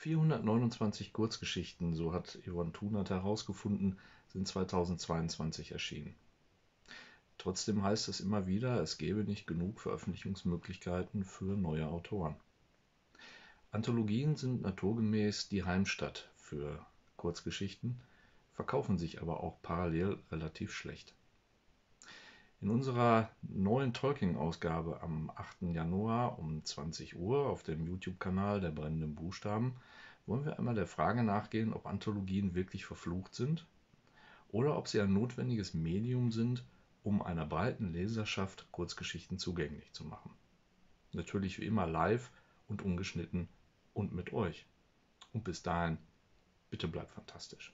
429 Kurzgeschichten, so hat Yvonne Thunert herausgefunden, sind 2022 erschienen. Trotzdem heißt es immer wieder, es gäbe nicht genug Veröffentlichungsmöglichkeiten für neue Autoren. Anthologien sind naturgemäß die Heimstatt für Kurzgeschichten, verkaufen sich aber auch parallel relativ schlecht. In unserer neuen Tolkien-Ausgabe am 8. Januar um 20 Uhr auf dem YouTube-Kanal der brennenden Buchstaben wollen wir einmal der Frage nachgehen, ob Anthologien wirklich verflucht sind oder ob sie ein notwendiges Medium sind, um einer breiten Leserschaft Kurzgeschichten zugänglich zu machen. Natürlich wie immer live und ungeschnitten und mit euch. Und bis dahin, bitte bleibt fantastisch.